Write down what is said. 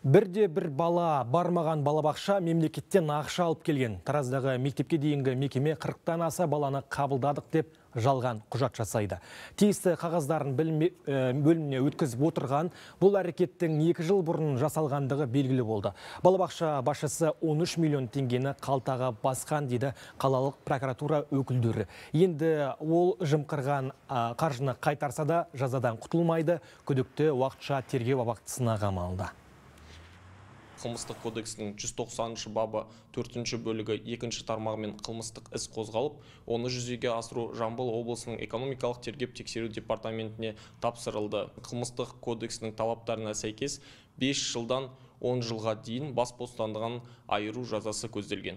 Бірде бір бала бармаған балабақша мемлекеттен ақша алып келген. Тараздағы мектепке дейінгі мекеме 40-тан аса баланы қабылдадық деп жалған құжат жасайды. Тиісті қағаздарын ә, бөліміне өткізіп отырған бұл әрекеттің екі жыл бұрын жасалғандығы белгілі болды. Балабақша басшысы 13 миллион теңгені қалтаға басқан дейді қалалық прокуратура өкілдері. Енді ол жымқырған қаржыны қайтарса да жазадан құтылмайды. Күдікті уақытша тергеу абақтысына қамалды. Қылмыстық кодексінің 190 бабы 4 бөлігі екінші тармағымен қылмыстық іс қозғалып, оны жүзеге асыру Жамбыл облысының экономикалық тергеп тексеру департаментіне тапсырылды. Қылмыстық кодексінің талаптарына сәйкес 5 жылдан 10 жылға дейін бас бостандығын айыру жазасы көзделген.